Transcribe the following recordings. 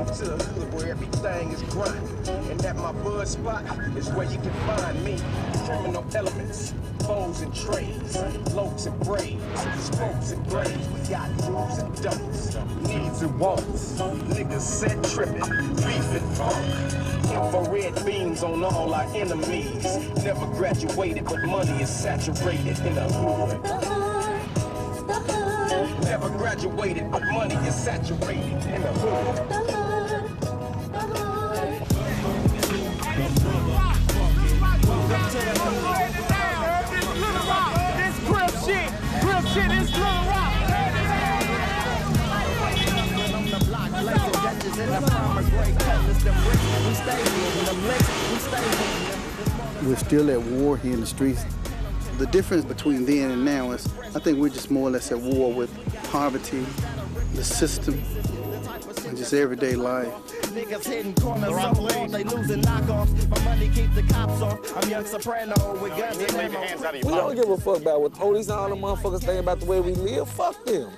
Welcome to the hood where everything is grind. And at my bud spot is where you can find me. Criminal elements, foes and trades, locs and braids, spokes and blades. We got do's and don'ts, needs and wants. Niggas set tripping, beef and funk. Infrared beams on all our enemies. Never graduated, but money is saturated in the hood. Never graduated, but money is saturated in the hood. We're still at war here in the streets. The difference between then and now is I think we're just more or less at war with poverty, the system, and just everyday life. Niggas hitting corners so hard, they losing knockoffs. My money keeps the cops off. I'm young soprano with guns and ammo. We don't give a fuck about what police and all the motherfuckers think about the way we live. Fuck them.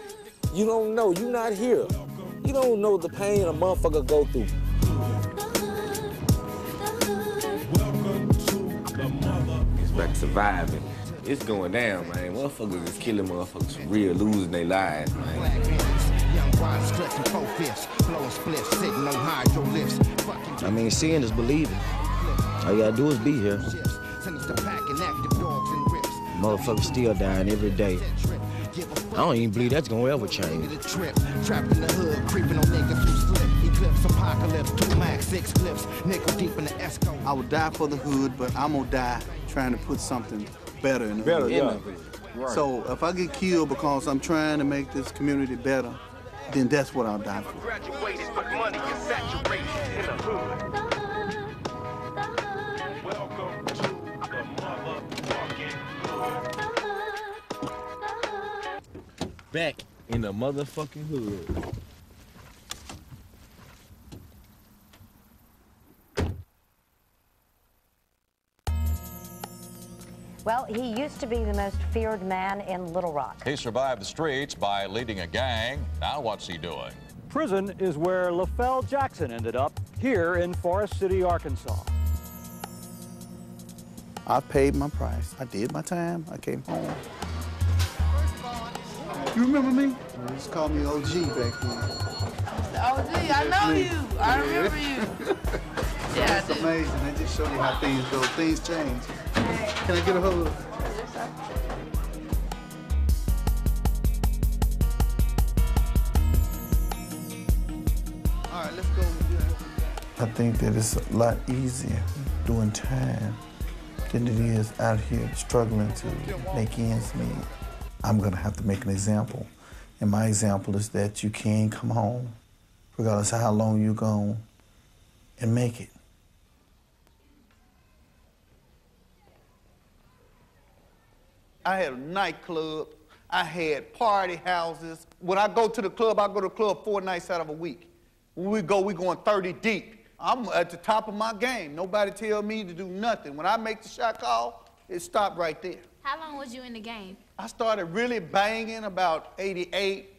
You don't know. You not here. You don't know the pain a motherfucker go through. Back surviving. It's going down, man. Motherfuckers is killing motherfuckers for real, losing their lives, man. Young wine stretching four fists, blowing spliffs, sitting on hydro lifts. Fucking I mean, seeing is believing. All you gotta do is be here. ships, send us to packing active dogs and rips. Motherfuckers still dying every day. I don't even believe that's gonna ever change. The trip, trapped in the hood, creeping on niggas who slip. Eclipse, apocalypse, two max, six clips, nickel deep in the Esco. I would die for the hood, but I'm gonna die trying to put something better in the Better, hood. yeah. So if I get killed because I'm trying to make this community better, then that's what I'll die for. Graduated, but money is saturated in the hood. Welcome to the motherfucking hood. Back in the motherfucking hood. Well, he used to be the most feared man in Little Rock. He survived the streets by leading a gang. Now what's he doing? Prison is where Leifel Jackson ended up, here in Forrest City, Arkansas. I paid my price. I did my time. I came home. You remember me? They used to call me OG back then. OG, I know you. I remember you. Yeah, It's do. amazing. They just show you how things go. Things change. Can I get a hug? All right, let's go. I think that it's a lot easier doing time than it is out here struggling to make ends meet. I'm gonna have to make an example. And my example is that you can come home, regardless of how long you're gone, and make it. I had a nightclub. I had party houses. When I go to the club, I go to the club four nights out of a week. When we go, we going 30 deep. I'm at the top of my game. Nobody tell me to do nothing. When I make the shot call, it stopped right there. How long was you in the game? I started really banging about 88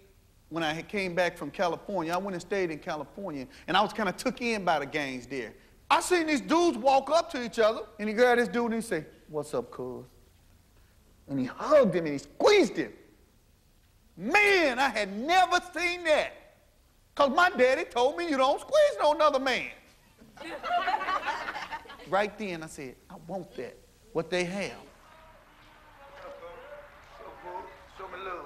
when I came back from California. I went and stayed in California, and I was kind of took in by the gangs there. I seen these dudes walk up to each other, and he grabbed this dude and he say, what's up, cuz? And he hugged him and he squeezed him. Man, I had never seen that. Because my daddy told me you don't squeeze no another man. right then, I said, I want that, what they have. Show me love.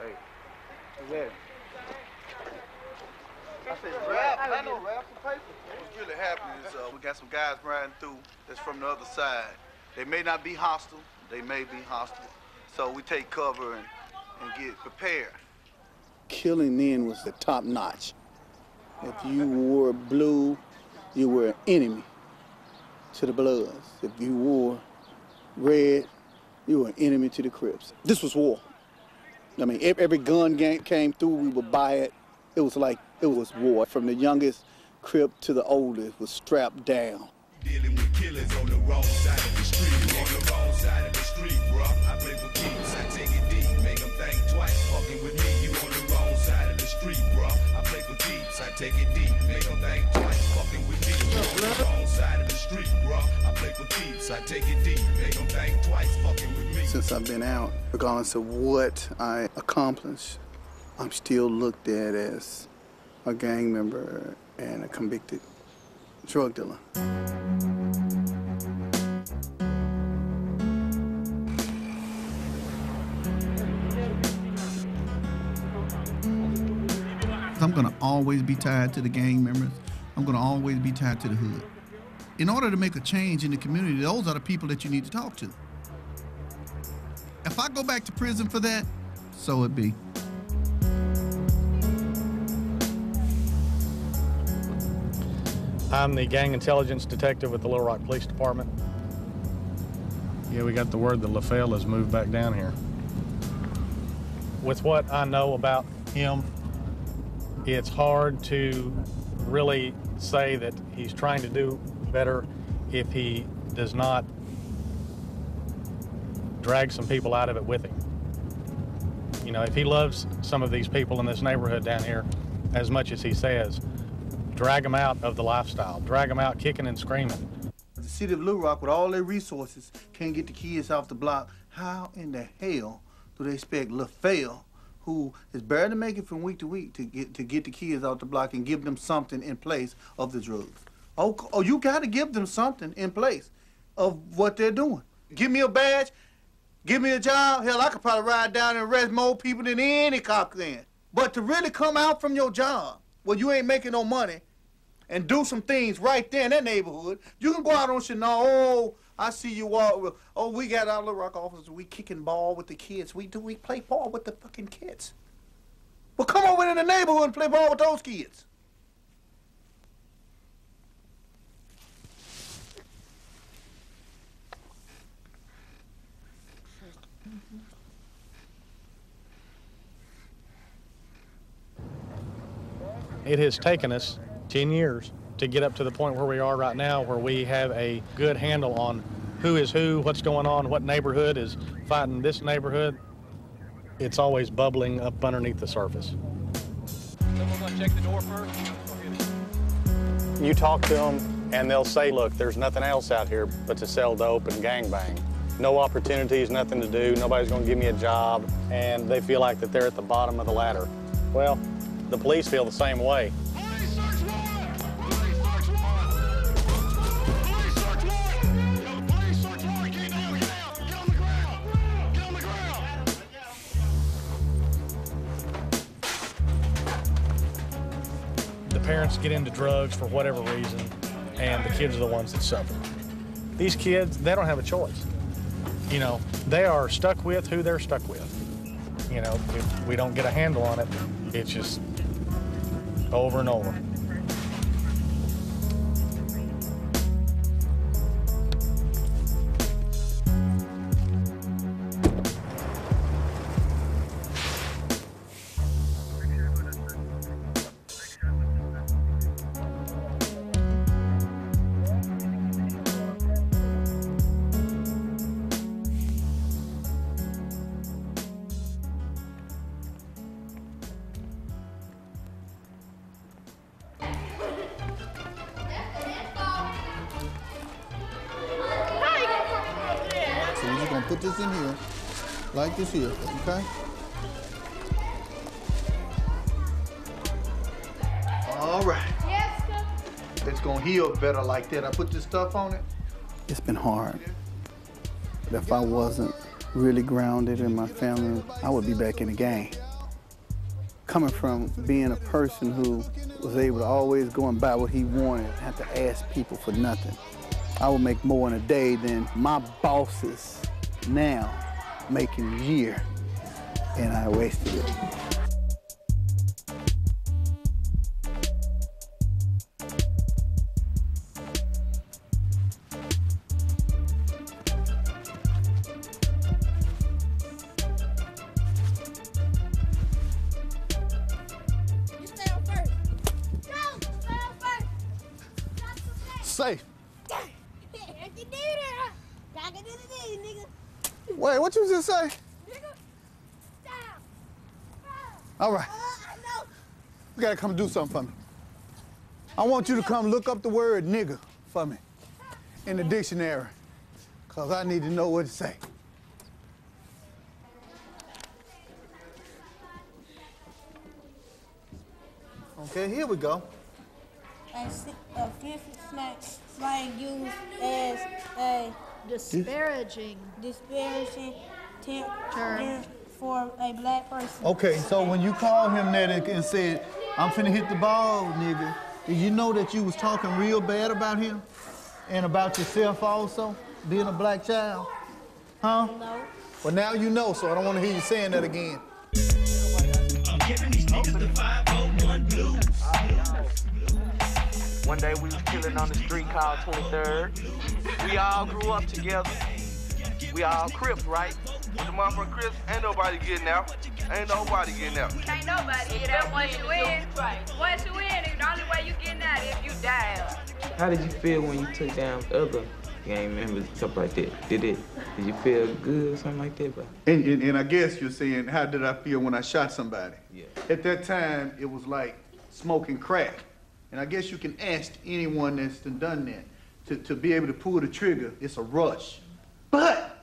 Hey, that? I said, rap, I know, rap some paper. Really happening is uh, we got some guys riding through that's from the other side. They may not be hostile, they may be hostile. So we take cover and, and get prepared. Killing then was the top notch. If you wore blue, you were an enemy to the Bloods. If you wore red, you were an enemy to the Crips. This was war. I mean, every gun gang came through, we would buy it. It was like, it was war. From the youngest Crip to the oldest was strapped down. Dealing with killers on the wrong side of the street. On the wrong side of the street, bruh. I play for keeps. I take it deep, make them think twice. Fucking with me, you on the wrong side of the street. take it deep. Make them think twice, fucking with me. On the wrong side of the street, bruh. I play for keeps. I take it deep. Make them think twice, fucking with me. Since I've been out, regardless of what I accomplish, I'm still looked at as a gang member and a convicted drug dealer. I'm gonna always be tied to the gang members. I'm gonna always be tied to the hood. In order to make a change in the community, those are the people that you need to talk to. If I go back to prison for that, so it be. I'm the gang intelligence detective with the Little Rock Police Department. Yeah, we got the word that Leifel has moved back down here. With what I know about him, it's hard to really say that he's trying to do better if he does not drag some people out of it with him. You know, if he loves some of these people in this neighborhood down here as much as he says, drag them out of the lifestyle, drag them out kicking and screaming. The city of Little Rock, with all their resources, can't get the kids off the block. How in the hell do they expect Leifel, who is barely making it from week to week, to get to get the kids off the block and give them something in place of the drugs? Oh, oh you got to give them something in place of what they're doing. Give me a badge, give me a job. Hell, I could probably ride down and arrest more people than any cop can. But to really come out from your job where you ain't making no money and do some things right there in that neighborhood. You can go out on Chanel. Oh, I see you all. Oh, we got our Little Rock officers. We kicking ball with the kids. We do. We play ball with the fucking kids. Well, come over in the neighborhood and play ball with those kids. It has taken us 10 years to get up to the point where we are right now, where we have a good handle on who is who, what's going on, what neighborhood is fighting this neighborhood. It's always bubbling up underneath the surface. You talk to them, and they'll say, look, there's nothing else out here but to sell dope and gangbang. No opportunities, nothing to do, nobody's gonna give me a job, and they feel like that they're at the bottom of the ladder. Well, the police feel the same way. Parents get into drugs for whatever reason, and the kids are the ones that suffer. These kids, they don't have a choice. You know, they are stuck with who they're stuck with. You know, if we don't get a handle on it, it's just over and over. This here, okay? All right. It's gonna heal better like that. I put this stuff on it. It's been hard. But if I wasn't really grounded in my family, I would be back in the game. Coming from being a person who was able to always go and buy what he wanted, have to ask people for nothing. I would make more in a day than my bosses now make in a year, and I wasted it. Wait, what you just say? All right. You gotta come do something for me. I want you to come look up the word nigger for me in the dictionary, because I need to know what to say. Okay, here we go. Offensive slang, slang used as a Disparaging. disparaging term, Term. for a black person. Okay, so when you called him that and- and said, I'm finna hit the ball, nigga, did you know that you was talking real bad about him? And about yourself also, being a black child? Huh? No. Well, now you know, so I don't want to hear you saying that again. One day we was chilling on the street called 23rd. We all grew up together. We all Crips, right? With the motherfucking Chris, ain't nobody getting out. Ain't nobody getting out. Can't nobody get out once you in. Once you in, the only way you getting out is if you die. How did you feel when you took down other gang members and stuff like that? Did it? Did you feel good or something like that? But And, and, and I guess you're saying, how did I feel when I shot somebody? Yeah. At that time, it was like smoking crack. And I guess you can ask anyone that's done done that to, to be able to pull the trigger, it's a rush. But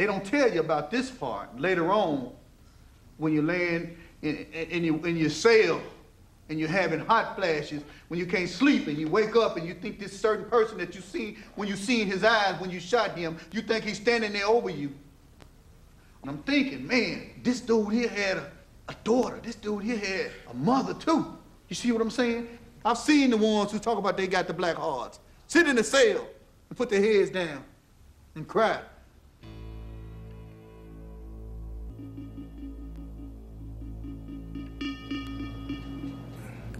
they don't tell you about this part later on when you land in, in, your, in your cell and you're having hot flashes, when you can't sleep and you wake up and you think this certain person that you see, when you see in his eyes when you shot him, you think he's standing there over you. And I'm thinking, man, this dude here had a, a daughter. This dude here had a mother too. You see what I'm saying? I've seen the ones who talk about they got the black hearts sit in the cell and put their heads down and cry.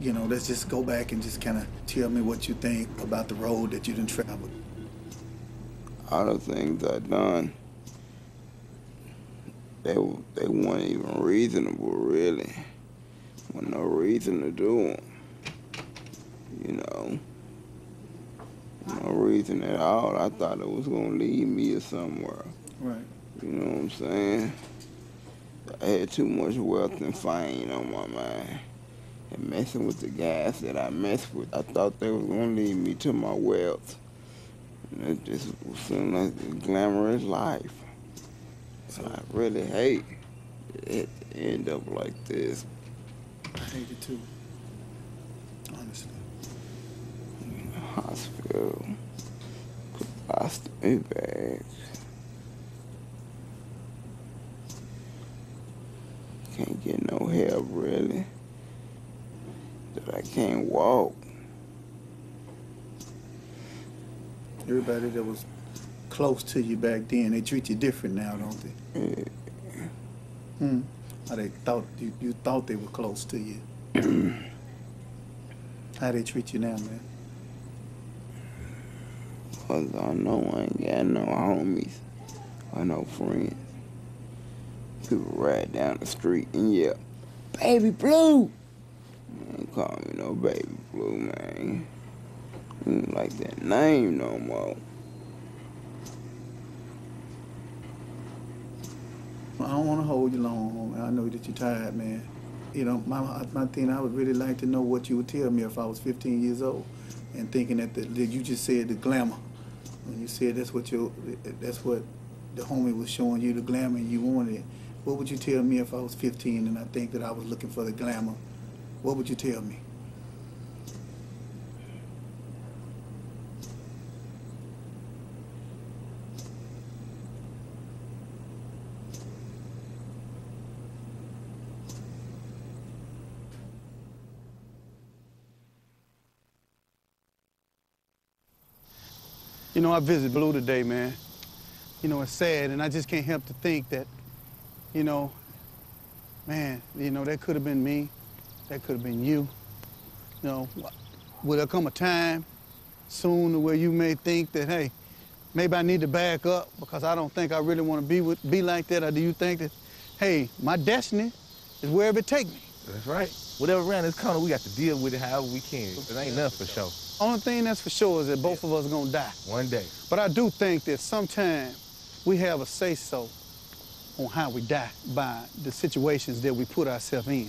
You know, let's just go back and just kind of tell me what you think about the road that you done traveled. all the things I done, they they weren't even reasonable, really. With no reason to do them, you know. No reason at all. I thought it was gonna lead me to somewhere. Right. You know what I'm saying? I had too much wealth and fame on my mind. And messing with the guys that I messed with, I thought they was gonna lead me to my wealth. And it just seemed like a glamorous life. So I really hate it to end up like this. I hate it too. Honestly. Hospital. Colostomy bag. Can't get no help really. That I can't walk. Everybody that was close to you back then, they treat you different now, don't they? Yeah. Hmm. How they thought you, you thought they were close to you. How they treat you now, man? Cause I know I ain't got no homies or no friends. People ride down the street and yell, Baby Blue! Call me no Baby Blue, man. Like that name no more. I don't want to hold you long. I know that you're tired, man. You know, my my thing. I would really like to know what you would tell me if I was 15 years old, and thinking that the, that you just said the glamour. When you said that's what you that's what the homie was showing you the glamour and you wanted it. What would you tell me if I was 15 and I think that I was looking for the glamour? What would you tell me? You know, I visited Blue today, man. You know, it's sad, and I just can't help to think that, you know, man, you know, that could have been me. That could have been you. You know, will there come a time soon where you may think that, hey, maybe I need to back up because I don't think I really want to be with, be like that, or do you think that, hey, my destiny is wherever it take me? That's right. Whatever around this corner, we got to deal with it however we can. It ain't nothing for sure. Only thing that's for sure is that both of us are gonna die. One day. But I do think that sometime we have a say-so on how we die by the situations that we put ourselves in.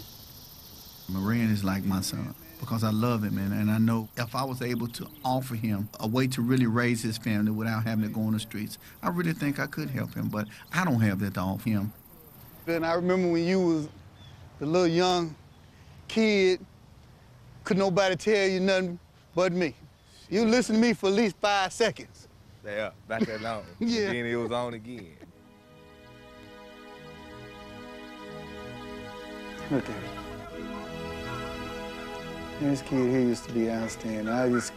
Marin is like my son. because I love him, and, and I know if I was able to offer him a way to really raise his family without having to go on the streets, I really think I could help him, but I don't have that to offer him. And I remember when you was the little young kid, could nobody tell you nothing but me. You listen to me for at least five seconds. Yeah, not that long. Yeah. Then it was on again. Look at him. This kid here used to be outstanding. I just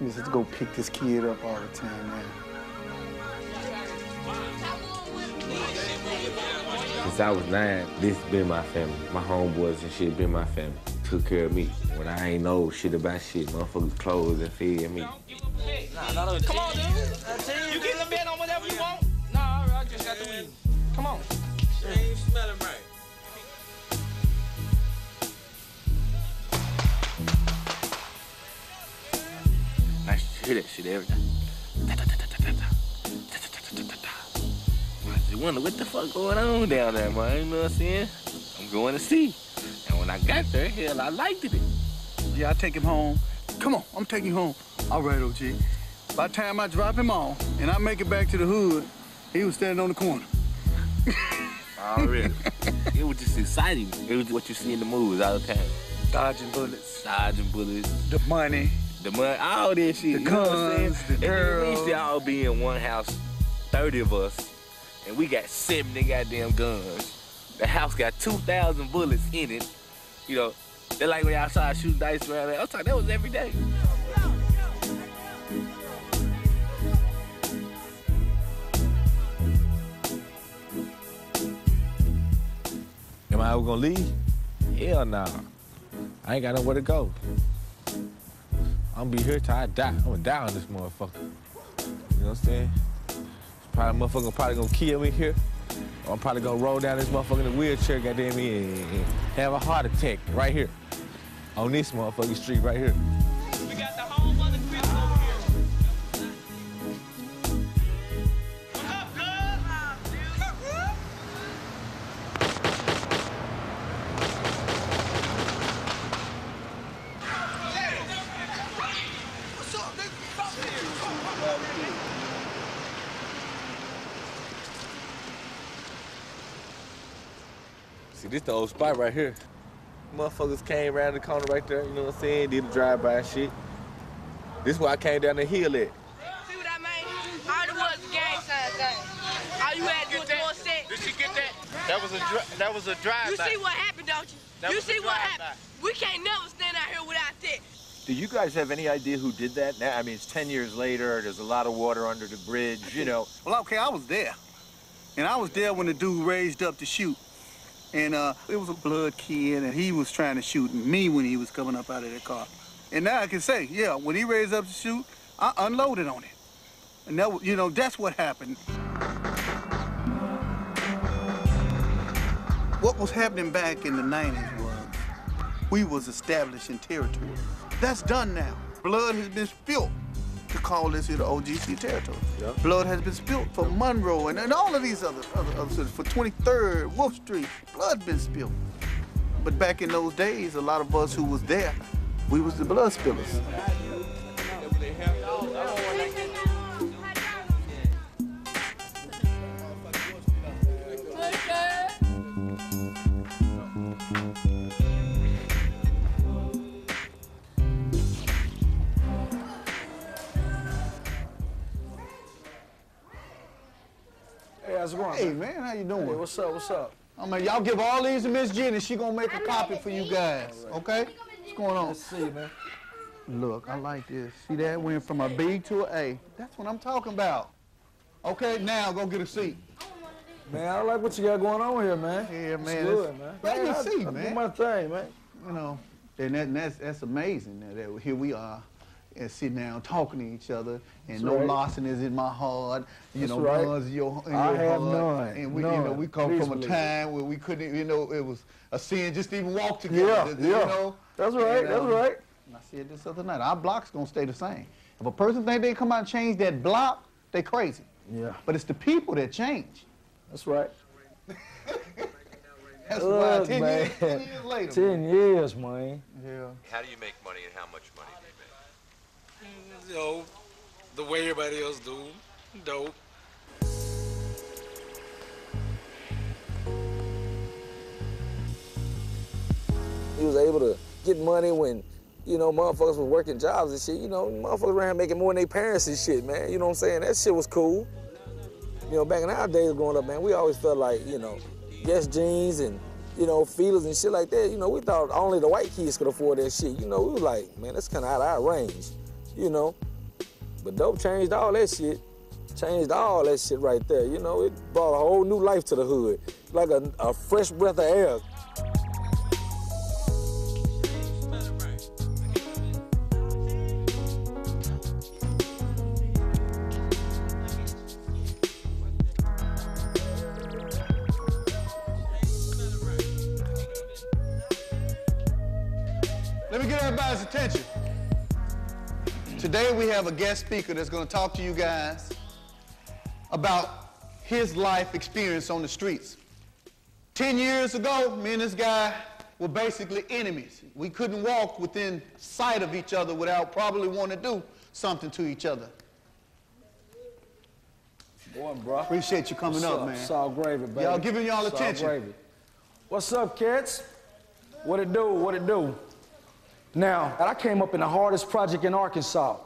used to go pick this kid up all the time, man. Since I was nine, this been my family. My homeboys and shit been my family. Took care of me. When I ain't know shit about shit, motherfuckers clothes and fed me. Come on, dude. You get the bed on whatever you want. Nah, I just got the weed. Come on. Hear that shit every day. I just wonder what the fuck going on down there, man. You know what I'm saying? I'm going to see. And when I got there, hell, I liked it. Yeah, I take him home. Come on, I'm taking you home. All right, OG. By the time I drop him off and I make it back to the hood, he was standing on the corner. Already. it was just exciting. It was what you see in the movies all the time. Dodging bullets. Dodging bullets. The money. The money, all that shit. The you know what I'm saying? guns, the and then we used to girls. all be in one house, 30 of us, and we got 70 goddamn guns. The house got 2,000 bullets in it. You know, they're like when outside shooting dice around there. I'm talking, that was every day. Am I ever gonna leave? Hell nah. I ain't got nowhere to go. I'm gonna be here till I die. I'm gonna die on this motherfucker. You know what I'm saying? Probably motherfucker probably gonna kill me here. I'm probably gonna roll down this motherfucker in a wheelchair, goddamn me, and have a heart attack right here. On this motherfucking street right here. Spot right here. Motherfuckers came around the corner right there, you know what I'm saying? Did a drive-by and shit. This where I came down the hill at. See what I mean? All it was gang sign thing. All you had to do was one set. Did she get that? That was a that was a drive. You see what happened, don't you? That you see what happened? We can't never stand out here without that. Do you guys have any idea who did that? Now, I mean, it's 10 years later, there's a lot of water under the bridge, you know. Well, okay, I was there. And I was there when the dude raised up to shoot. And uh, it was a blood kid, and he was trying to shoot me when he was coming up out of that car. And now I can say, yeah, when he raised up to shoot, I unloaded on it. And that, you know, that's what happened. What was happening back in the 90s was we was establishing territory. That's done now. Blood has been spilled call this here the OGC territory. Blood has been spilled for Monroe and, and all of these other, other, other cities. For 23rd, Wolf Street, blood been spilled. But back in those days, a lot of us who was there, we was the blood spillers. How's it going? Hey, man, how you doing? Hey, what's up? What's up? Oh, I mean, y'all give all these to Miss Jenny. She gonna make a copy for you guys, okay? What's going on? Let's see, man. Look, I like this. See that? Went from a B to a A. That's what I'm talking about. Okay, now go get a seat. Man, I like what you got going on here, man. Yeah, It's man. good, man. Grab your I- seat, I do my thing, man. You know, and, that, and that's that's amazing that, that here we are and sitting down talking to each other and That's no right. larceny is in my heart. You That's know, right. guns in your, in I your have heart. none, And we, you know, we come Please from a believe. time where we couldn't, you know, it was a sin just to even walk together. Yeah, you yeah. know? That's right, And, that's um, right. and I said this other night, our block's gonna stay the same. If a person think they come out and change that block, they crazy. Yeah. But it's the people that change. That's right. That's Look, why 10 man. years, 10 years later. 10 years, man. Yeah. How do you make money and how much money do know, the way everybody else do. Dope. He was able to get money when, you know, motherfuckers was working jobs and shit. You know, motherfuckers around making more than their parents and shit, man. You know what I'm saying? That shit was cool. You know, back in our days growing up, man, we always felt like, you know, Guess jeans and, you know, feelers and shit like that. You know, we thought only the white kids could afford that shit. You know, we was like, man, that's kind of out of our range, you know. But dope changed all that shit. Changed all that shit right there. You know, it brought a whole new life to the hood. Like a, a fresh breath of air. Today we have a guest speaker that's going to talk to you guys about his life experience on the streets. Ten years ago, me and this guy were basically enemies. We couldn't walk within sight of each other without probably wanting to do something to each other. Boy, bro. Appreciate you coming What's up, up? man. All gravy, baby. Y'all giving y'all attention. gravy. What's up, kids? What it do? What it do? Now, I came up in the hardest project in Arkansas.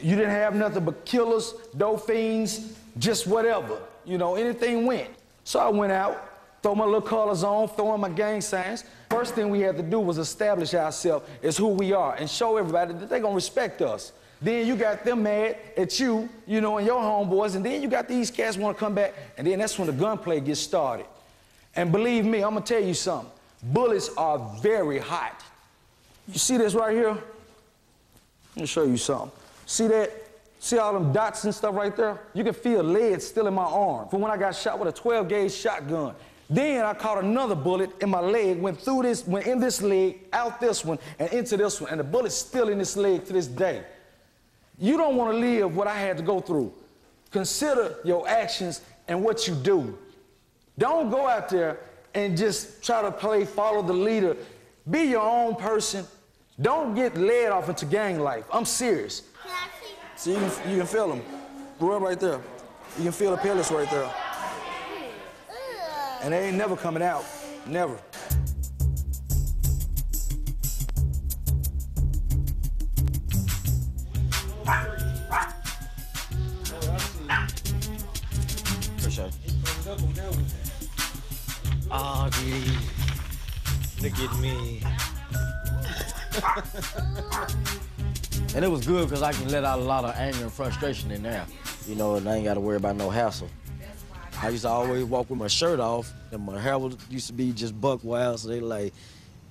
You didn't have nothing but killers, dope fiends, just whatever. You know, anything went. So I went out, throw my little colors on, throw in my gang signs. First thing we had to do was establish ourselves as who we are and show everybody that they're gonna respect us. Then you got them mad at you, you know, and your homeboys, and then you got these cats wanna come back, and then that's when the gunplay gets started. And believe me, I'm gonna tell you something. Bullets are very hot. You see this right here? Let me show you something. See that? See all them dots and stuff right there? You can feel lead still in my arm from when I got shot with a 12 gauge shotgun. Then I caught another bullet in my leg, went through this, went in this leg, out this one, and into this one, and the bullet's still in this leg to this day. You don't want to live what I had to go through. Consider your actions and what you do. Don't go out there and just try to play follow the leader. Be your own person. Don't get led off into gang life. I'm serious. See, you can, you can feel them. Rub right there. You can feel the pellets right there. And they ain't never coming out. Never. Dude. Look at me. and it was good because I can let out a lot of anger and frustration in there. You know, and I ain't got to worry about no hassle. I used to always walk with my shirt off, and my hair used to be just buck wild, so they like,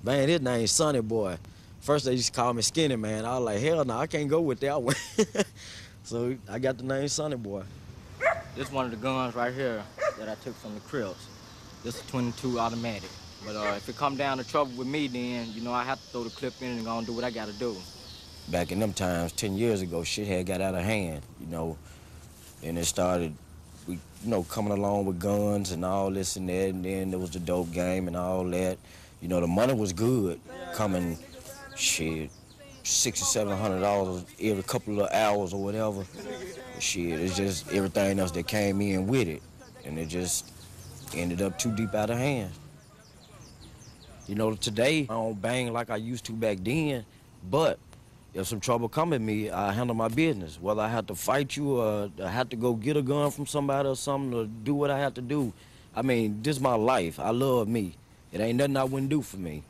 man, his name's Sonny Boy. First they used to call me Skinny Man. I was like, hell no, I can't go with that one. so I got the name Sonny Boy. This one of the guns right here that I took from the Crips. This is 22 automatic. But uh, if it come down to trouble with me, then, you know, I have to throw the clip in and go and do what I gotta do. Back in them times, 10 years ago, shit had got out of hand, you know. And it started, we, you know, coming along with guns and all this and that. And then there was the dope game and all that. You know, the money was good, coming, shit, six or seven hundred dollars every couple of hours or whatever. Shit, it's just everything else that came in with it. And it just ended up too deep out of hand. You know, today I don't bang like I used to back then, but if some trouble come at me, I handle my business. Whether I have to fight you or I have to go get a gun from somebody or something or do what I have to do. I mean, this is my life. I love me. It ain't nothing I wouldn't do for me.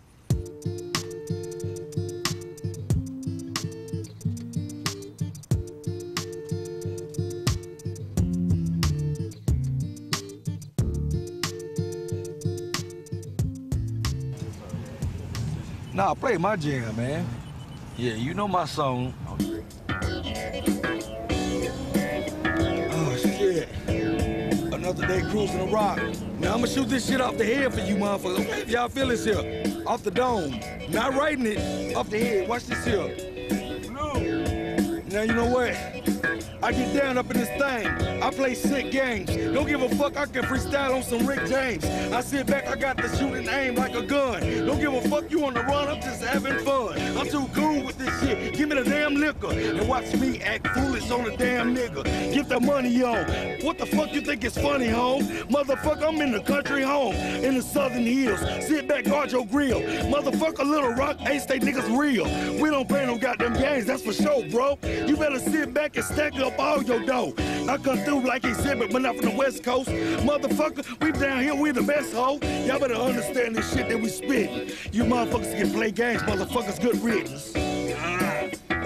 Nah, I play my jam, man. Yeah, you know my song. Oh, shit. Another day cruising the rock. Now, I'm gonna shoot this shit off the head for you motherfuckers. Okay, y'all feel this here. Off the dome. Not writing it. Off the head. Watch this here. Now, you know what? I get down up in this thing. I play sick games. Don't give a fuck, I can freestyle on some Rick James. I sit back, I got the shooting aim like a gun. Don't give a fuck, you on the run, I'm just having fun. I'm too cool with this shit. Give me the damn liquor and watch me act foolish on the damn nigga. Get the money on. What the fuck you think is funny, home? Motherfucker, I'm in the country home, in the southern hills. Sit back, guard your grill. Motherfucker, Little Rock, ain't stay niggas real. We don't play no goddamn games, that's for sure, bro. You better sit back and stack up all your dough. I come through like exhibit, but not from the West Coast. Motherfucker, we down here, we the best hoe. Y'all better understand this shit that we spit. You motherfuckers can play games, motherfuckers, good riddance.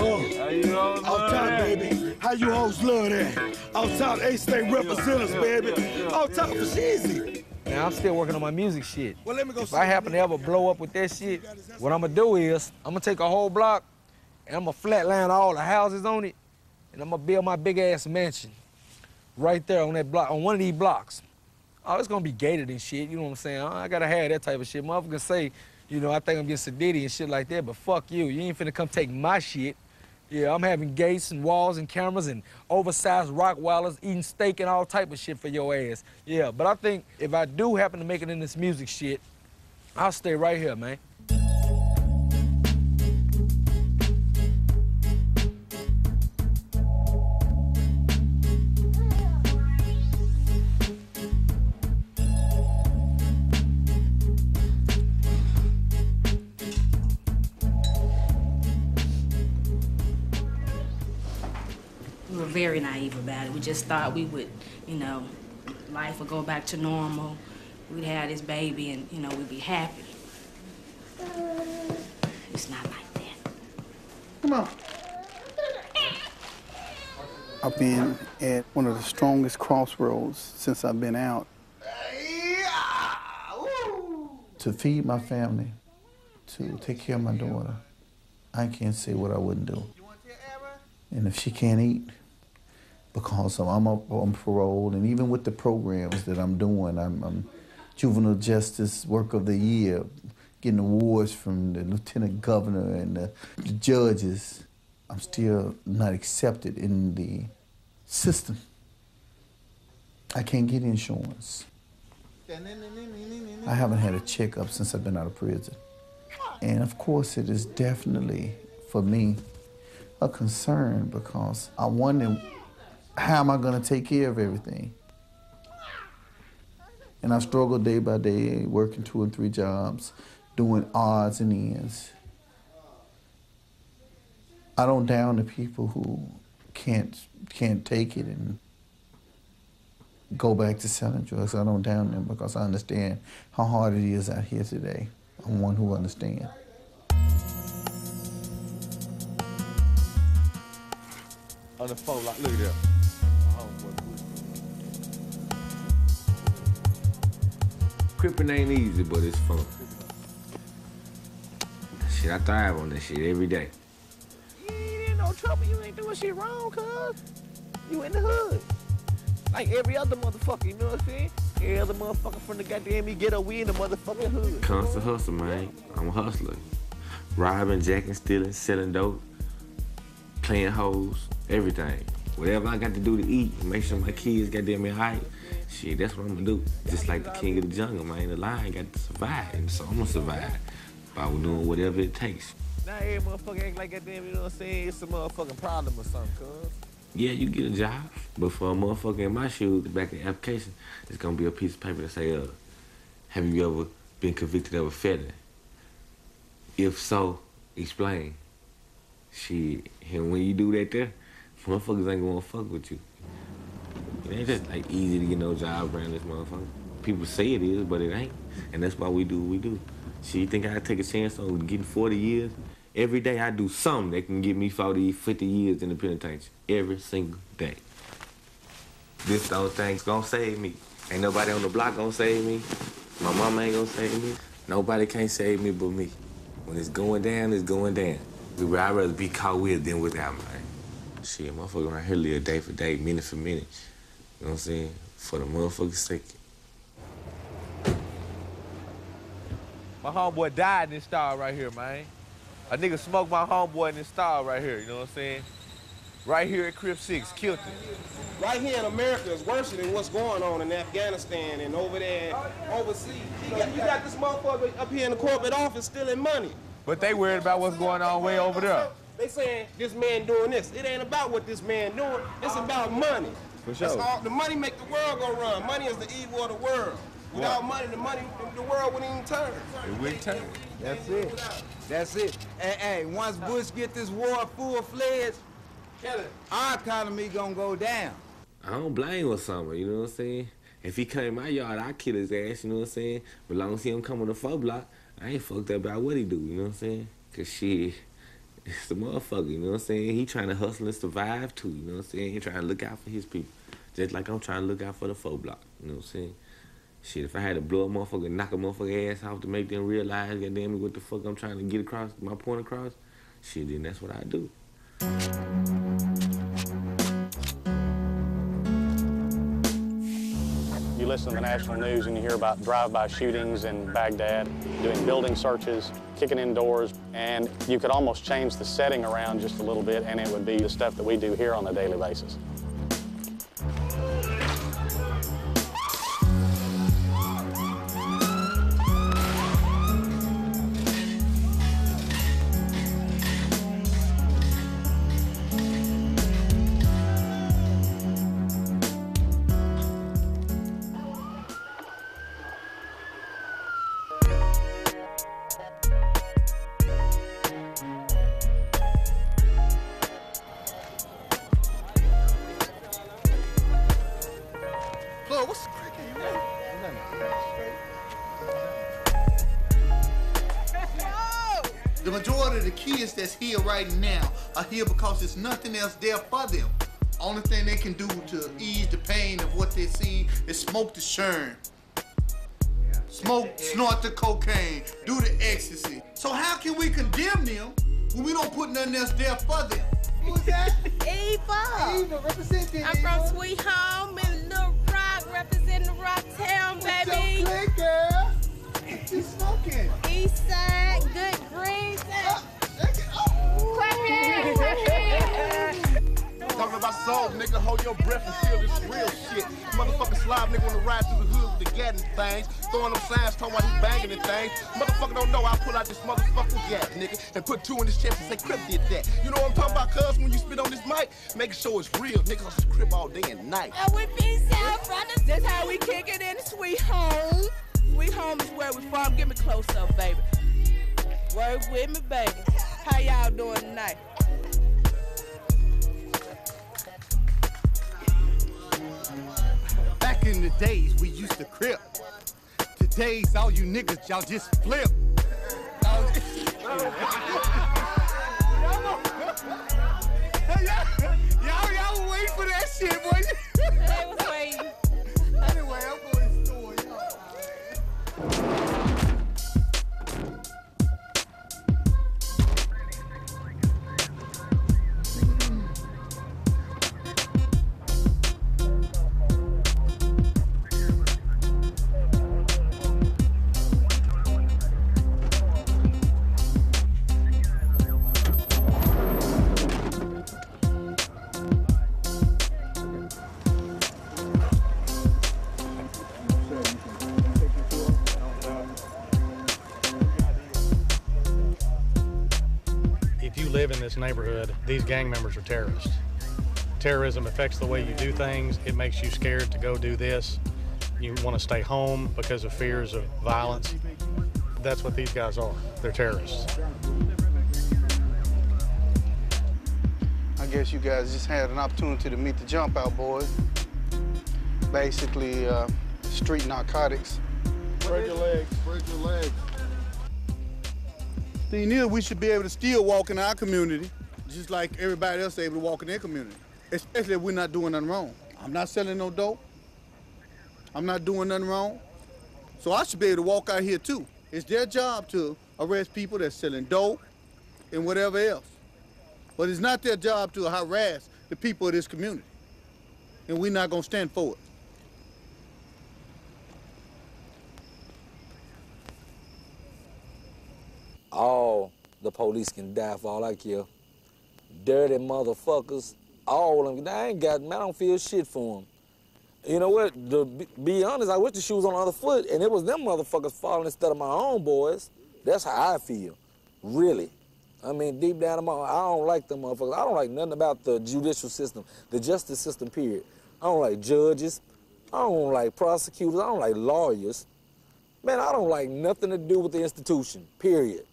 Oh, off top, baby. How you hoes love that? Off top, A-State representatives, baby. Off top for Sheezy. Now I'm still working on my music shit. Well, let me go If I happen to ever blow up with that shit, what I'm gonna do is I'm gonna take a whole block and I'm gonna flatline all the houses on it, and I'm gonna build my big ass mansion right there on that block, on one of these blocks. Oh, it's gonna be gated and shit. You know what I'm saying? I gotta have that type of shit. Motherfuckers say, you know, I think I'm getting sedity and shit like that, but fuck you. You ain't finna come take my shit. Yeah, I'm having gates and walls and cameras and oversized rock wallers, eating steak and all type of shit for your ass. Yeah, but I think if I do happen to make it in this music shit, I'll stay right here, man. Very naive about it. We just thought we would, you know, life would go back to normal. We'd have this baby and, you know, we'd be happy. It's not like that. Come on. I've been at one of the strongest crossroads since I've been out. To feed my family, to take care of my daughter, I can't say what I wouldn't do. And if she can't eat, because I'm up on parole, and even with the programs that I'm doing, I'm, I'm juvenile justice work of the year, getting awards from the lieutenant governor and the, the judges. I'm still not accepted in the system. I can't get insurance. I haven't had a checkup since I've been out of prison. And of course, it is definitely, for me, a concern because I wonder how am I going to take care of everything? And I struggle day by day, working two and three jobs, doing odds and ends. I don't down the people who can't can't take it and go back to selling drugs. I don't down them because I understand how hard it is out here today. I'm one who understands. On the phone, like, look at that. Crippin' ain't easy, but it's fun. Shit, I thrive on this shit every day. You ain't in no trouble. You ain't doing shit wrong, cuz. You in the hood. Like every other motherfucker, you know what I'm saying? Every other motherfucker from the goddamn me ghetto, we in the motherfucking hood. Constant hustle, man. I'm a hustler. Robbing, jacking, stealing, selling dope, playing hoes, everything. Whatever I got to do to eat, make sure my kids got them in height. Shit, that's what I'm gonna do. Just like the king of the jungle, man. The lion got to survive, and so I'm gonna survive by doing whatever it takes. Now every motherfucker act like goddamn, you know what I'm saying? It's a motherfucking problem or something, cuz. Yeah, you get a job, but for a motherfucker in my shoes, back in the application, it's gonna be a piece of paper that say, uh, have you ever been convicted of a felony? If so, explain. Shit, and when you do that there, motherfuckers ain't gonna fuck with you. It ain't just like easy to get no job around this motherfucker. People say it is, but it ain't. And that's why we do what we do. Shit, you think I take a chance on getting 40 years? Every day I do something that can get me 40, 50 years in the penitentiary. Every single day. This the thing's gonna save me. Ain't nobody on the block gonna save me. My mama ain't gonna save me. Nobody can't save me but me. When it's going down, it's going down. I'd rather be caught with than without, man. Shit, motherfucker around here live day for day, minute for minute. You know what I'm saying? For the motherfucker's sake. My homeboy died in this style right here, man. A nigga smoked my homeboy in this style right here, you know what I'm saying? right here at Crip 6, killed him. Right here in America is worse than what's going on in Afghanistan and over there overseas. You got, you got this motherfucker up here in the corporate office stealing money. But they worried about what's going on way over there. They saying this man doing this. It ain't about what this man doing. It's about money. For That's sure. all, the money make the world go run. Money is the evil of the world. Without money, the money, the world wouldn't even turn. It wouldn't turn. That's it. That's it. Hey, hey, once Bush get this war full fledged, our economy gonna go down. I don't blame Osama, you know what I'm saying? If he come in my yard, I'd kill his ass, you know what I'm saying? But long as he don't come on the four block, I ain't fucked up about what he do, you know what I'm saying? Cause shit, it's a motherfucker, you know what I'm saying? He trying to hustle and survive too, you know what I'm saying? He trying to look out for his people. Just like I'm trying to look out for the four block, you know what I'm saying? Shit, if I had to blow a motherfucker, knock a motherfucker ass off to make them realize, goddamn it, what the fuck I'm trying to get across, my point across, shit, then that's what I do. Listen to the national news and you hear about drive-by shootings in Baghdad, doing building searches, kicking in doors, and you could almost change the setting around just a little bit and it would be the stuff that we do here on a daily basis. Kids that's here right now are here because there's nothing else there for them. Only thing they can do to ease the pain of what they're seeing is smoke the sherm. Smoke, snort the cocaine, do the ecstasy. So how can we condemn them when we don't put nothing else there for them? Who's that? Eva. Eva, represent that, I'm from Sweet Home in Little Rock, representing the Rock Town, What's baby. your clique, girl? You smoking? East Side, Good Talking about soul, nigga, hold your breath and feel this real shit. Motherfucking slob nigga wanna ride through the hood with the gat and things, throwing them signs talking about he banging and things. Motherfucker don't know I pull out this motherfucking gat, nigga, and put two in his chest and say Crip did that. You know what I'm talking about, cuz, when you spit on this mic? Making sure it's real, nigga, cause it's Crip all day and night. And we be South Brothers. That's how we kick it in the Sweet Home. Sweet Home is where we from. Give me close up, baby. Work with me, baby. How y'all doing tonight? Back in the days, we used to crip. Today's all you niggas, y'all just flip. y'all, y'all wait for that shit, boy. They was waiting. Anyway, I'm neighborhood, these gang members are terrorists. Terrorism affects the way you do things. It makes you scared to go do this. You want to stay home because of fears of violence. That's what these guys are. They're terrorists. I guess you guys just had an opportunity to meet the Jump Out Boys. Basically, uh, street narcotics. Spread your legs, spread your legs. Thing is, we should be able to still walk in our community, just like everybody else able to walk in their community, especially if we're not doing nothing wrong. I'm not selling no dope. I'm not doing nothing wrong. So I should be able to walk out here too. It's their job to arrest people that's selling dope and whatever else. But it's not their job to harass the people of this community. And we're not gonna stand for it. All the police can die for all I care. Dirty motherfuckers all of them. I ain't got, man, I don't feel shit for them. You know what? To be, honest, I wish the shoe was on the other foot and it was them motherfuckers falling instead of my own boys. That's how I feel, really. I mean, deep down in my I don't like them motherfuckers. I don't like nothing about the judicial system, the justice system, period. I don't like judges. I don't like prosecutors. I don't like lawyers. Man, I don't like nothing to do with the institution, period.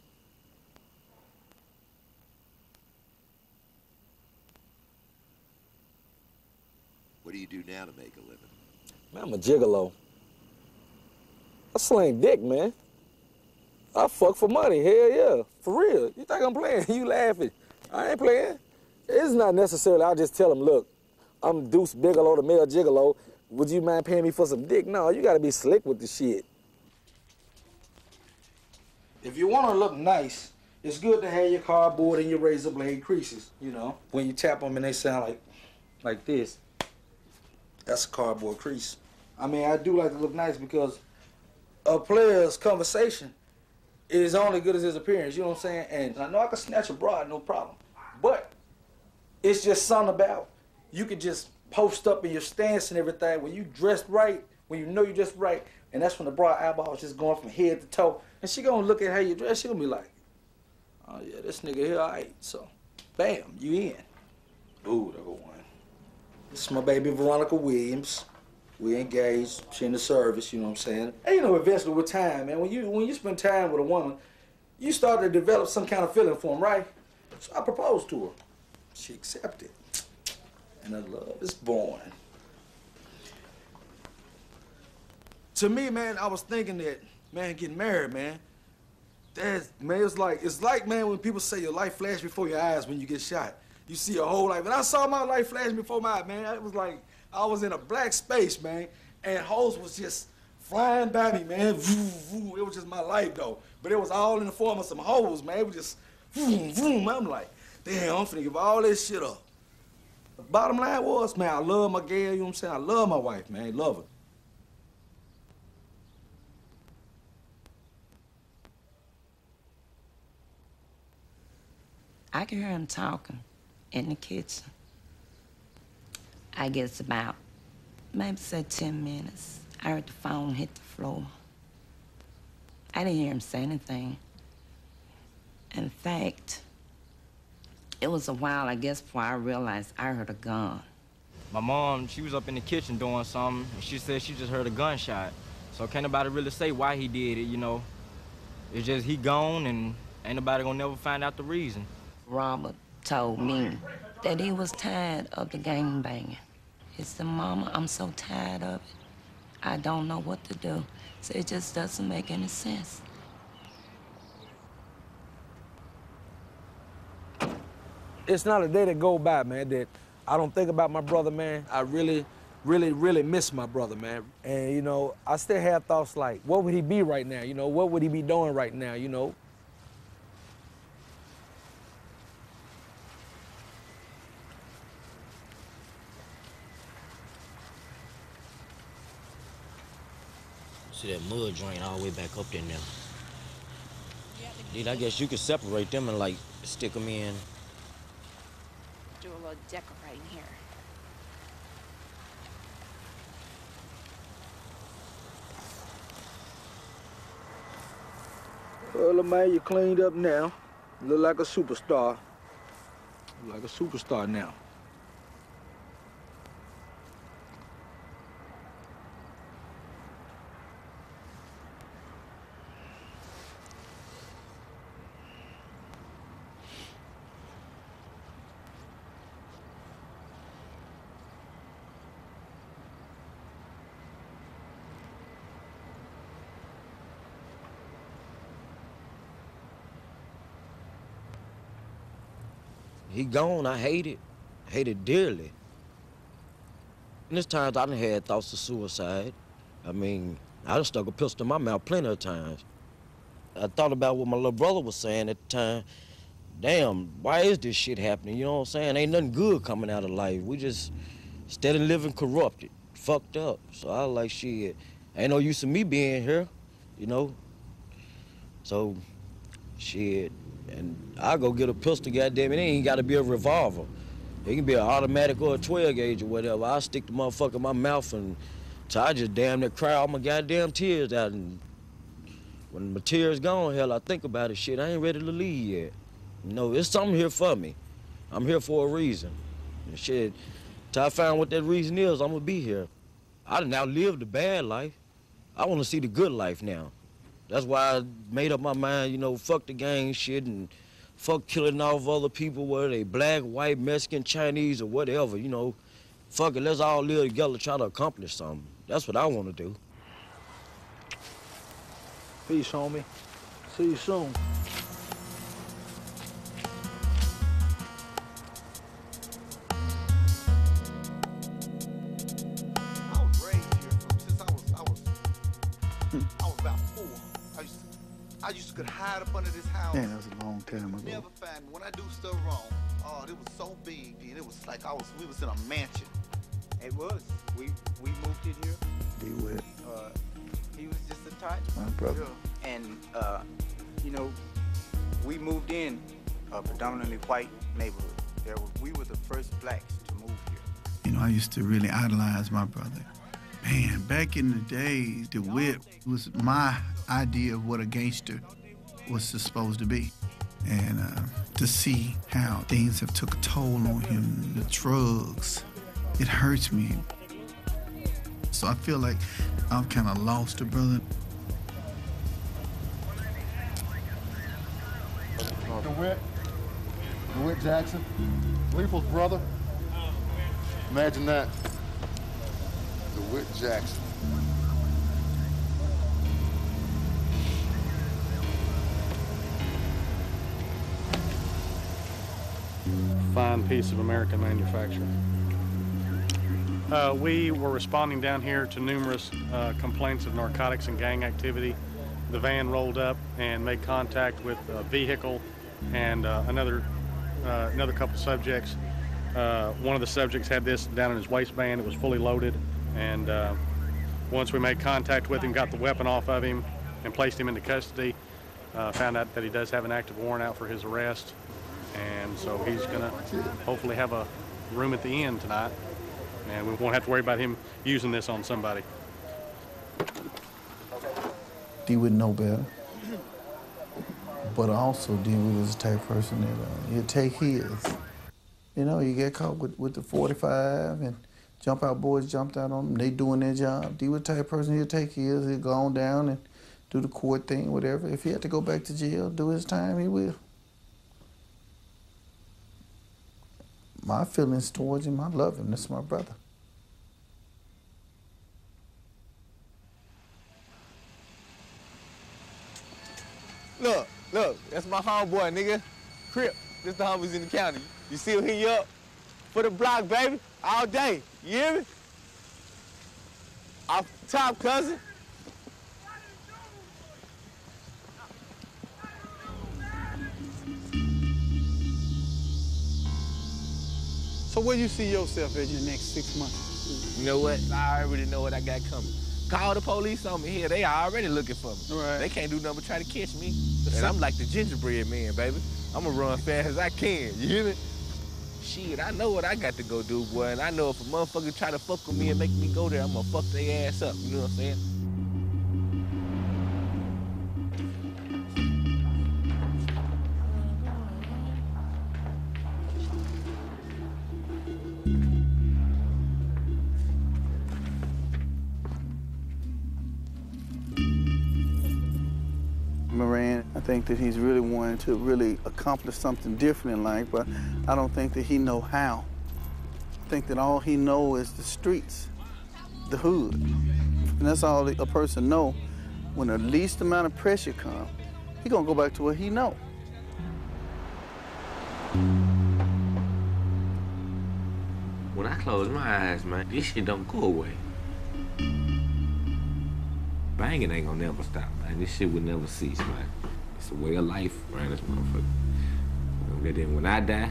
Do you do now to make a living? Man, I'm a gigolo. I sling dick, man. I fuck for money. Hell yeah. For real. You think I'm playing? You laughing. I ain't playing. It's not necessarily, I just tell them, look, I'm Deuce Bigalow, the male gigolo. Would you mind paying me for some dick? No, you gotta be slick with the shit. If you wanna look nice, it's good to have your cardboard and your razor blade creases, you know? When you tap them and they sound like, like this. That's a cardboard crease. I mean, I do like to look nice because a player's conversation is only good as his appearance, you know what I'm saying? And I know I can snatch a broad, no problem. But it's just something about you could just post up in your stance and everything when you dressed right, when you know you dressed right, and that's when the broad eyeball is just going from head to toe. And she gonna look at how you dress, she gonna be like, oh yeah, this nigga here, all right. So, bam, you in. Ooh, go one. Is my baby Veronica Williams. We engaged. She in the service, you know what I'm saying? And you know, eventually with time, man, when you when you spend time with a woman, you start to develop some kind of feeling for them, right? So I proposed to her. She accepted. And a love is born. To me, man, I was thinking that, man, getting married, man, that's, man, it's like, it's like, man, when people say your life flashed before your eyes when you get shot. You see a whole life. And I saw my life flash before my man. It was like, I was in a black space, man, and hoes was just flying by me, man. It was just my life, though. But it was all in the form of some hoes, man. It was just, vroom, vroom. I'm like, damn, I'm finna give all this shit up. The bottom line was, man, I love my girl, you know what I'm saying? I love my wife, man. Love her. I can hear him talking in the kitchen. I guess about maybe say 10 minutes. I heard the phone hit the floor. I didn't hear him say anything. In fact, it was a while, I guess, before I realized I heard a gun. My mom, she was up in the kitchen doing something, and she said she just heard a gunshot. So can't nobody really say why he did it, you know. It's just he gone, and ain't nobody gonna never find out the reason. Robert told me that he was tired of the gang banging. He said, Mama, I'm so tired of it. I don't know what to do. So it just doesn't make any sense. It's not a day that go by, man, that I don't think about my brother, man. I really, really, really miss my brother, man. And, you know, I still have thoughts like, what would he be right now? You know, what would he be doing right now, you know? See that mud drain all the way back up there now. Dude, I guess you could separate them and like stick them in. Do a little decorating here. Well, man, you cleaned up now. Look like a superstar. Look like a superstar now. Gone. I hate it. I hate it dearly. And there's times I done had thoughts of suicide. I mean, I done stuck a pistol in my mouth plenty of times. I thought about what my little brother was saying at the time. Damn, why is this shit happening? You know what I'm saying? Ain't nothing good coming out of life. We just steady living corrupted, fucked up. So I like shit. Ain't no use of me being here, you know? So, shit. And I go get a pistol, goddamn it. It ain't got to be a revolver. It can be an automatic or a 12 gauge or whatever. I stick the motherfucker in my mouth and so I just damn near cry all my goddamn tears out. And when my tears gone, hell, I think about it. Shit, I ain't ready to leave yet. Know, it's something here for me. I'm here for a reason. And shit, till I find what that reason is, I'm gonna be here. I done outlived the bad life. I wanna see the good life now. That's why I made up my mind, you know, fuck the gang shit and fuck killing off other people, whether they black, white, Mexican, Chinese, or whatever, you know. Fuck it, let's all live together, try to accomplish something. That's what I want to do. Peace, homie. See you soon. Could hide up under this house. Yeah, that was a long time ago. Never find me. When I do stuff wrong, oh, it was so big, and it was like I was we was in a mansion. It was. We we moved in here. Be with Uh, he was just a tot. my brother. And uh, you know, we moved in a predominantly white neighborhood. There were, we were the first blacks to move here. You know, I used to really idolize my brother. Man, back in the days, DeWitt was my idea of what a gangster was supposed to be. And uh, to see how things have took a toll on him, the drugs, it hurts me. So I feel like I've kind of lost a brother. DeWitt, DeWitt Jackson, Leifel's brother. Imagine that. DeWitt Jackson. Fine piece of American manufacturing. Uh, we were responding down here to numerous uh, complaints of narcotics and gang activity. The van rolled up and made contact with a vehicle and uh, another uh, another couple subjects. Uh, one of the subjects had this down in his waistband. It was fully loaded, and uh, once we made contact with him, got the weapon off of him, and placed him into custody. Found out that he does have an active warrant out for his arrest, and so he's gonna hopefully have a room at the end tonight, and we won't have to worry about him using this on somebody. D would know better. But also D is the type of person that uh, he'll take his. You know, you get caught with, with the 45 and jump out boys jumped out on them. They doing their job. DeWitt type of person, he'll take his. He'll go on down and do the court thing, whatever. If he had to go back to jail, do his time, he will. My feelings towards him, I love him. That's my brother. Look, look, that's my homeboy, nigga. Crip, this the homies in the county. You see him you up for the block, baby, all day. You hear me? Off top, cousin. So where you see yourself in the next six months? You know what? I already know what I got coming. Call the police on me here. They already looking for me. Right. They can't do nothing but try to catch me. And I'm like the gingerbread man, baby. I'm gonna run fast as I can. You hear me? Shit, I know what I got to go do, boy. And I know if a motherfucker try to fuck with me and make me go there, I'm gonna fuck their ass up. You know what I'm saying? That he's really wanting to really accomplish something different in life, but I don't think that he know how. I think that all he know is the streets, the hood. And that's all a person know. When the least amount of pressure come, he gonna go back to what he know. When I close my eyes, man, this shit don't go away. Banging ain't gonna never stop, man. This shit will never cease, man. A way of life around this motherfucker. And then when I die,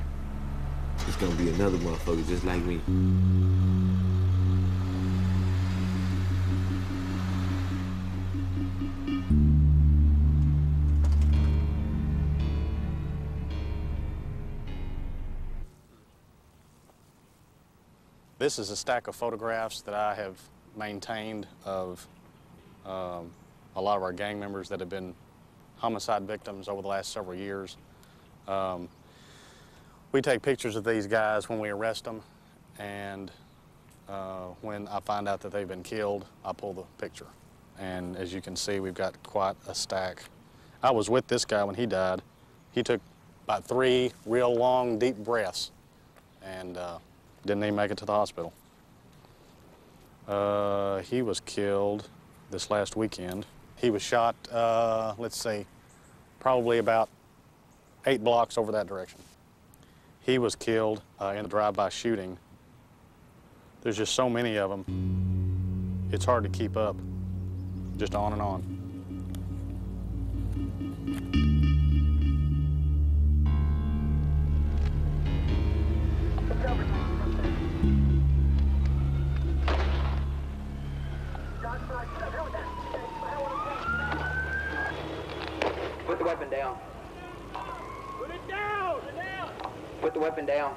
it's gonna be another motherfucker just like me. This is a stack of photographs that I have maintained of um, a lot of our gang members that have been homicide victims over the last several years. Um, we take pictures of these guys when we arrest them, and uh, when I find out that they've been killed, I pull the picture. And as you can see, we've got quite a stack. I was with this guy when he died. He took about three real long, deep breaths and uh, didn't even make it to the hospital. Uh, he was killed this last weekend. He was shot, uh, let's say, probably about eight blocks over that direction. He was killed uh, in a drive-by shooting. There's just so many of them. It's hard to keep up, just on and on. The weapon down.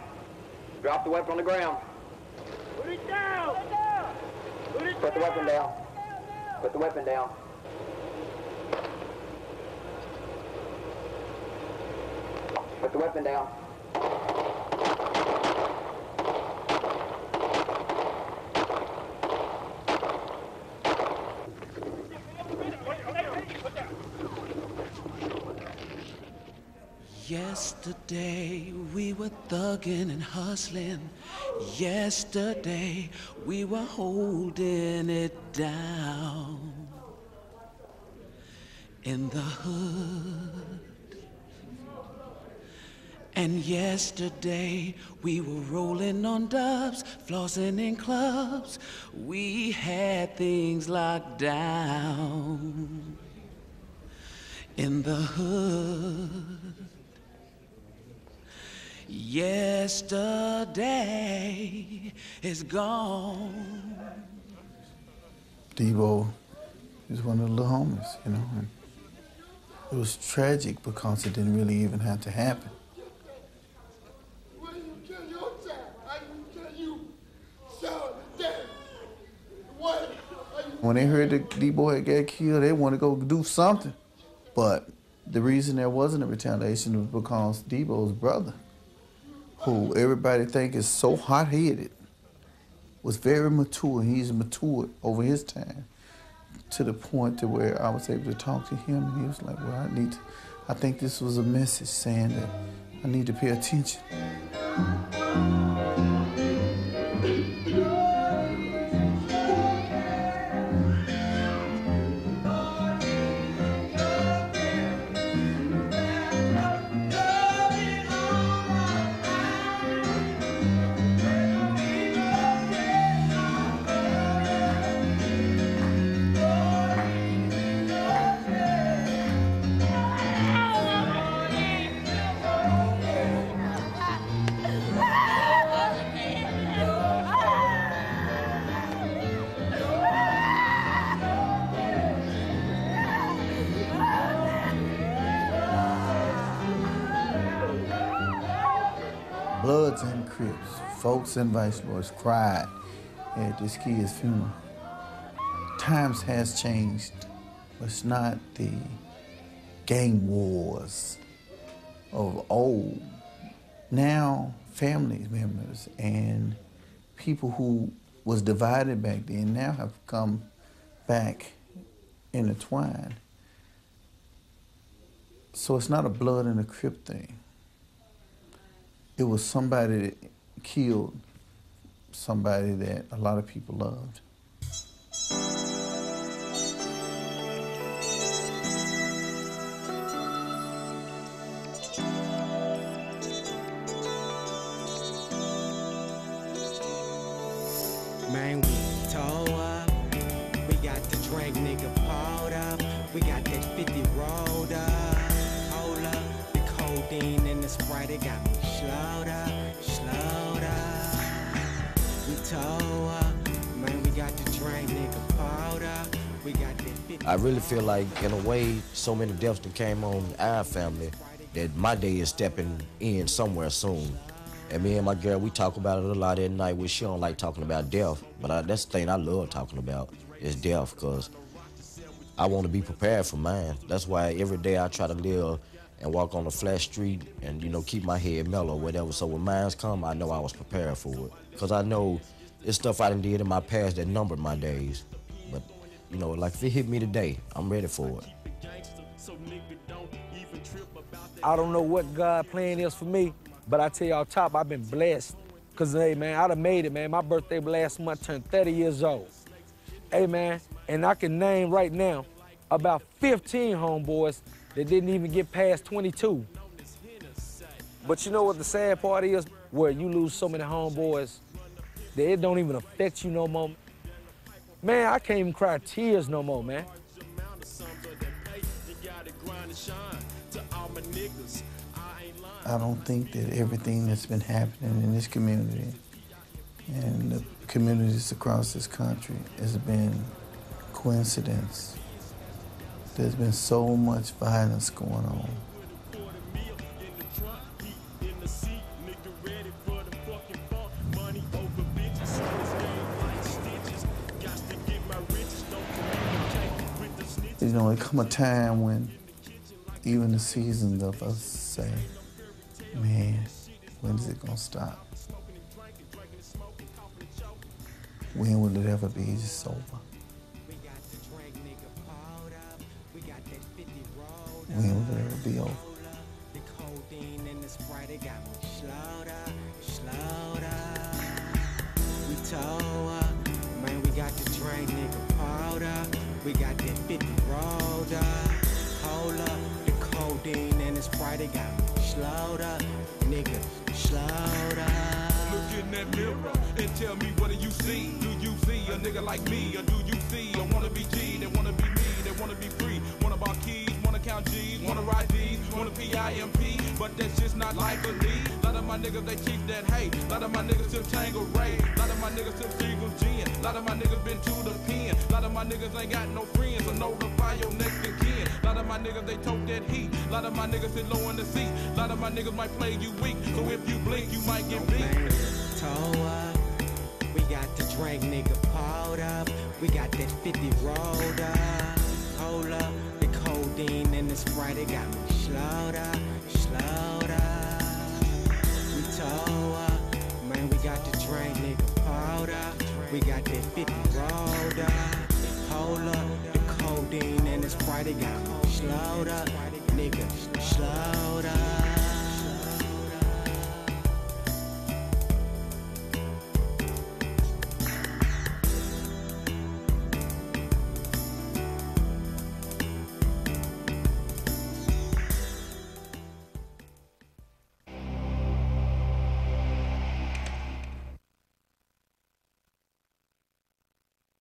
Drop the weapon on the ground. Put it down! Put it Put the weapon down. Put the weapon down. Put the weapon down. Yesterday we were thugging and hustling. Yesterday we were holding it down in the hood. And yesterday we were rolling on dubs, flossing in clubs. We had things locked down in the hood. Yesterday is gone. Debo is one of the little homies, you know, and it was tragic because it didn't really even have to happen. When they heard that Debo had got killed, they wanted to go do something. But the reason there wasn't a retaliation was because Debo's brother, who everybody think is so hot-headed, was very mature. He's matured over his time to the point to where I was able to talk to him, and he was like, "Well, I need. To, I think this was a message saying that I need to pay attention." Crips, folks and Vice Lords cried at this kid's funeral. Times has changed, but it's not the gang wars of old. Now, family members and people who was divided back then now have come back intertwined. So it's not a blood and a crip thing. It was somebody that killed somebody that a lot of people loved. I really feel like, in a way, so many deaths that came on our family that my day is stepping in somewhere soon. And me and my girl, we talk about it a lot at night. Which she don't like talking about death, but I, that's the thing I love talking about is death, cause I want to be prepared for mine. That's why every day I try to live and walk on a flat street and you know keep my head mellow, whatever. So when mines come, I know I was prepared for it, cause I know it's stuff I done did in my past that numbered my days. You know, like if it hit me today, I'm ready for it. I don't know what God plan is for me, but I tell y'all top, I've been blessed. Cause hey man, I done made it, man. My birthday last month turned 30 years old. Hey man, and I can name right now about 15 homeboys that didn't even get past 22. But you know what the sad part is? Where you lose so many homeboys that it don't even affect you no more. Man, I can't even cry tears no more, man. I don't think that everything that's been happening in this community and the communities across this country has been coincidence. There's been so much violence going on. You know, there come a time when even the seasons of us say, man, when is it gonna stop? When will it ever be just over? When will it ever be they got me slowed up. Nigga, slowed up. Look in that mirror and tell me what do you see? Do you see a nigga like me or do you see a wanna be G? They wanna be me, they wanna be free. Wanna buy keys, wanna count G's, wanna ride D's, wanna P-I-M-P, but that's just not like a D. Lot of my niggas they keep that hate. Lot of my niggas still tangle Ray. Lot of my niggas still Seagram's gin. Lot of my niggas been to the pen. Lot of my niggas ain't got no friends, so notify your next kin. Lot of my niggas they tote that heat. Lot of my niggas sit low in the seat. Lot of my niggas might play you weak, so if you blink you might get beat. Her, we got the drink, nigga, poured up. We got that 50 rolled up. Hold up, the codeine and the Sprite, they got me slowed up, slowed up. We her, man, we got the drink, nigga, poured up. We got that 50 rolled up. Hold up, codeine and it's Friday. Got slowed up, nigga, slowed up.